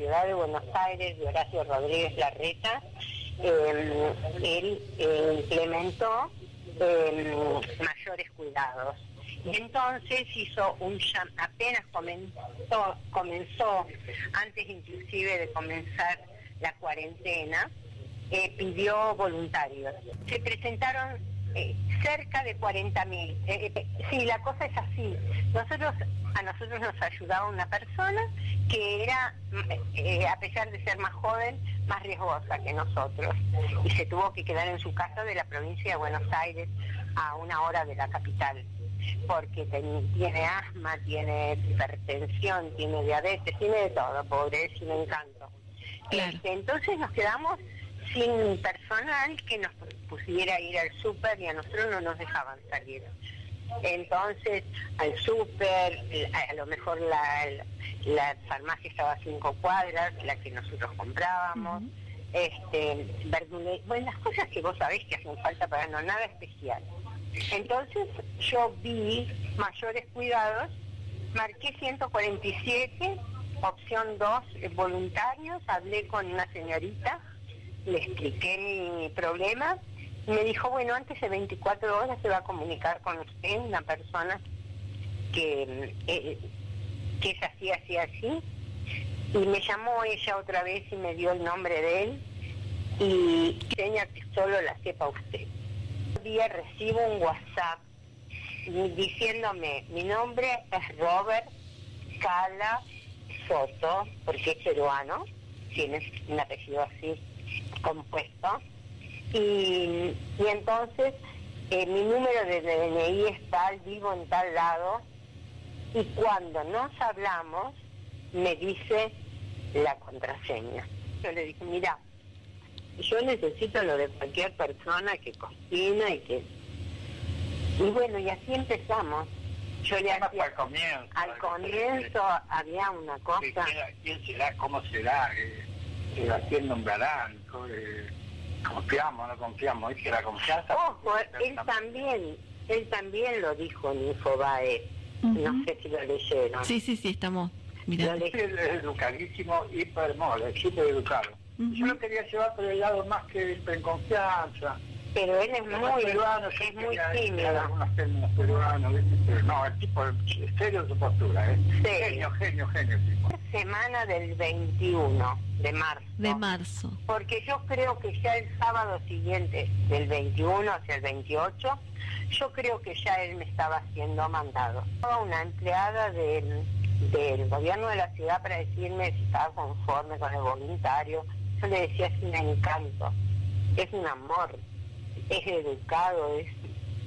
ciudad de Buenos Aires, de Horacio Rodríguez Larreta, eh, él eh, implementó eh, mayores cuidados. Y entonces hizo un apenas comenzó, comenzó, antes inclusive de comenzar la cuarentena, eh, pidió voluntarios. Se presentaron eh, cerca de 40 mil. sí, la cosa es así. Nosotros, a nosotros nos ayudaba una persona que era, mm, eh, a pesar de ser más joven, más riesgosa que nosotros. Y se tuvo que quedar en su casa de la provincia de Buenos Aires a una hora de la capital. Porque ten- tiene asma, tiene hipertensión, tiene diabetes, tiene de todo, pobre, es un encanto. Claro. Este, entonces nos quedamos sin personal que nos pusiera ir al súper y a nosotros no nos dejaban salir. Entonces, al súper, a, lo mejor la, la farmacia estaba a cinco cuadras, la que nosotros comprábamos, este, verdule- bueno, las cosas que vos sabés que hacen falta para no nada especial. Entonces, yo vi mayores cuidados, marqué 147, opción 2, eh, voluntarios, hablé con una señorita, le expliqué mi problema, me dijo, bueno, antes de 24 horas se va a comunicar con usted una persona que, eh, que es así, así, así, y me llamó ella otra vez y me dio el nombre de él, y seña que solo la sepa usted. Un día recibo un WhatsApp diciéndome, mi nombre es Robert Cala Soto, porque es peruano, tiene un apellido así compuesto, y, y entonces eh, mi número de DNI es tal, vivo en tal lado, y cuando nos hablamos me dice la contraseña. Yo le dije, mira, yo necesito lo de cualquier persona que cocina y que... Y bueno, y así empezamos. Yo le hacía... al comienzo. Al comienzo había una ¿Qué- cosa... ¿Quién será? ¿Cómo será? Eh, eh, ¿A quién nombrarán? Eh, ¿Confiamos no confiamos? ¿Es que la confianza? Ojo, él también, él también lo dijo en Infobae. No Ujú. sé si lo leyeron. Sí, sí, sí, estamos mirando. le- Él es educadísimo, hiper súper educado. Yo lo quería llevar por el lado más que en confianza. Pero él es muy, peruanos, yo es muy tímido. no, el tipo es serio en su postura, ¿eh? Genio, genio, genio el tipo. Semana del 21 de marzo. De marzo. Porque yo creo que ya el sábado siguiente, del 21 hacia el 28, yo creo que ya él me estaba haciendo mandado. Una empleada del, del gobierno de la ciudad para decirme si estaba conforme con el voluntario. Yo le decía, es un encanto, es un amor, es educado, es...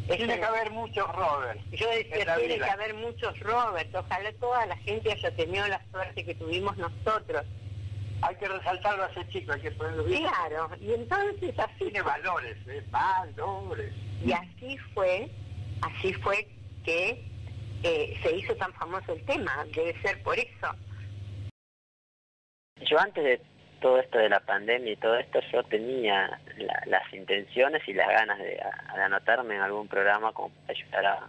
es Tiene un- que haber muchos Robert. yo decía, tiene vida. que haber muchos Robert, ojalá toda la gente haya tenido la suerte que tuvimos nosotros. Hay que resaltarlo a ese chico, hay que ponerlo bien. Claro, y entonces así Tiene valores, ¿eh? Valores. Y así fue, así fue que eh, se hizo tan famoso el tema, debe ser por eso. Yo antes de todo esto de la pandemia y todo esto, yo tenía la- las intenciones y las ganas de, anotarme en algún programa como para ayudar a,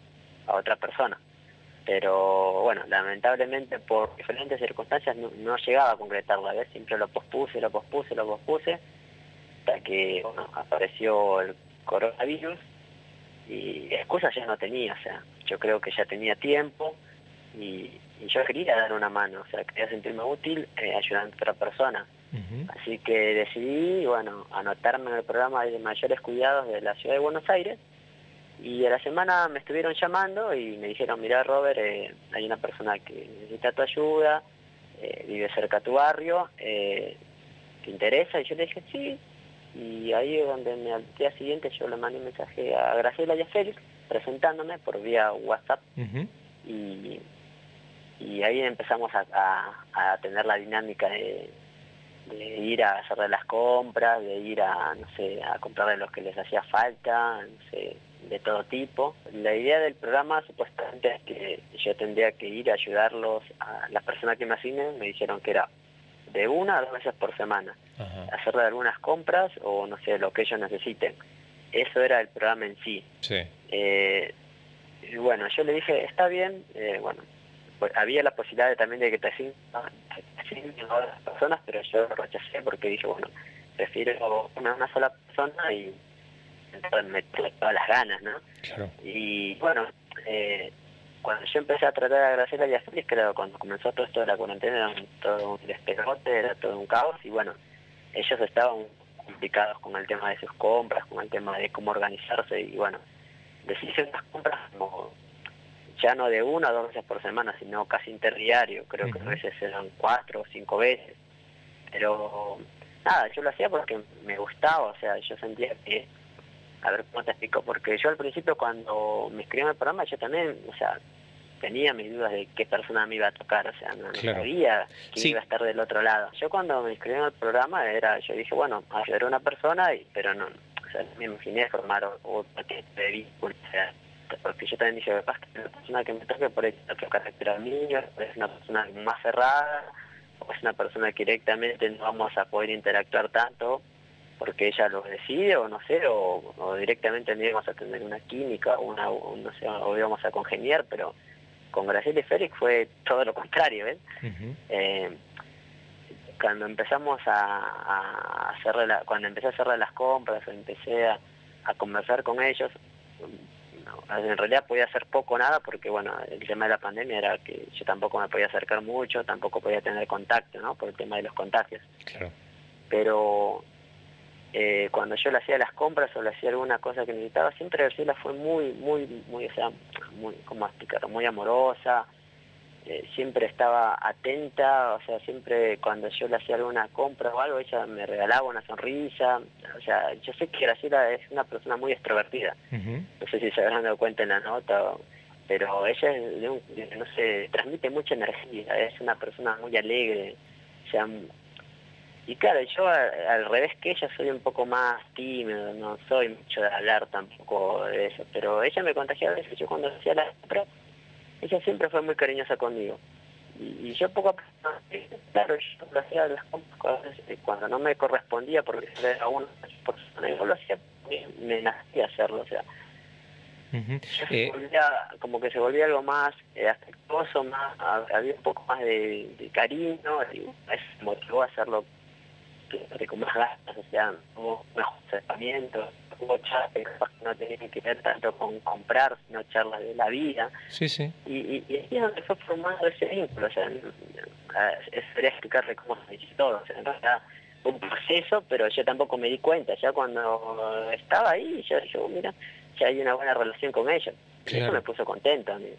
a otra persona. Pero bueno, lamentablemente por diferentes circunstancias no, llegaba a concretarlo. A veces siempre lo pospuse, lo pospuse, lo pospuse, hasta que apareció el coronavirus y excusas ya no tenía. O sea, yo creo que ya tenía tiempo y, y yo quería dar una mano, o sea, quería sentirme útil eh, ayudando a otra persona. Así que decidí, bueno, anotarme en el programa de mayores cuidados de la ciudad de Buenos Aires. Y a la semana me estuvieron llamando y me dijeron, mira Robert, eh, hay una persona que necesita tu ayuda, eh, vive cerca a tu barrio, eh, ¿te interesa? Y yo le dije, sí. Y ahí es donde me, al día siguiente yo le mandé un mensaje a Graciela y a Félix, presentándome por vía WhatsApp y, y ahí empezamos a, a- a tener la dinámica de, de ir a hacerle las compras, de ir a, no sé, a comprarle lo que les hacía falta, no sé, de todo tipo. La idea del programa supuestamente es que yo tendría que ir a ayudarlos a las personas que me asignen, me dijeron que era de una a dos veces por semana, hacerle algunas compras o no sé, lo que ellos necesiten. Eso era el programa en sí. Sí. Eh, y bueno, yo le dije, está bien, eh, bueno, pues había la posibilidad de, también de que te asignen, sí, a otras personas, pero yo lo rechacé porque dije, bueno, prefiero una, una sola persona y meterle todas las ganas, ¿no? Claro. Y bueno, eh, cuando yo empecé a tratar a Graciela y a Félix, creo cuando comenzó todo esto de la cuarentena era un- todo un despegote, era todo un caos y bueno, ellos estaban complicados con el tema de sus compras, con el tema de cómo organizarse y bueno, hacer unas compras como ya no de una o dos veces por semana, sino casi interdiario, creo que a veces eran cuatro o cinco veces, pero nada, yo lo hacía porque me gustaba, o sea, yo sentía que, a ver cómo te explico, porque yo al principio cuando me inscribí en el programa yo también, o sea, tenía mis dudas de qué persona me iba a tocar, o sea, no, Claro. sabía quién Sí. iba a estar del otro lado. Yo cuando me inscribí en el programa era, yo dije, bueno, ayudaré a una persona, y, pero no, o sea, me imaginé formar otro tipo de vínculo, o sea, porque yo también dije, capaz que la persona que me toque por ahí otro carácter al mío, es una persona más cerrada, o es una persona que directamente no vamos a poder interactuar tanto porque ella lo decide o no sé, o, o directamente no íbamos a tener una química o una, o no sé, o íbamos a congeniar, pero con Graciela y Félix fue todo lo contrario, ¿ves? Eh, cuando empezamos a, a hacerle la- cuando empecé a hacerle las compras, empecé a, a conversar con ellos, en realidad podía hacer poco o nada porque bueno, el tema de la pandemia era que yo tampoco me podía acercar mucho, tampoco podía tener contacto, ¿no? Por el tema de los contagios Claro. pero eh, cuando yo le hacía las compras o le hacía alguna cosa que necesitaba, siempre Graciela fue muy, muy, muy, o sea, muy, ¿cómo explicarlo? Muy amorosa, eh, siempre estaba atenta, o sea, siempre cuando yo le hacía alguna compra o algo, ella me regalaba una sonrisa, o sea, yo sé que Graciela es una persona muy extrovertida, no sé si se habrán dado cuenta en la nota, o- pero ella, es de un- de- no sé, transmite mucha energía, es una persona muy alegre, o sea, y claro, yo a- al revés que ella soy un poco más tímido, no soy mucho de hablar tampoco de eso, pero ella me contagiaba de eso, yo cuando hacía la compra, ella siempre fue muy cariñosa conmigo. Y, y yo poco a poco, claro, yo lo hacía las compras cuando, no me correspondía, porque era una persona, yo lo hacía, me nacía hacerlo, o sea, ya se Eh, volvía, como que se volvía algo más eh, afectuoso, más ha- había un poco más de, de cariño, y eso me motivó a hacerlo con más ganas, o sea, hubo mejor acercamiento, hubo charlas que no tenían que ver tanto con comprar, sino charlas de la vida, sí, sí. y, y, y ahí es donde fue formando ese vínculo, o sea, eh, sería explicarle cómo se hizo todo, o sea, en realidad un proceso, pero yo tampoco me di cuenta, ya cuando estaba ahí, yo dije, "Oh, mira, ya hay una buena relación con ellos, eso me puso contento a mí.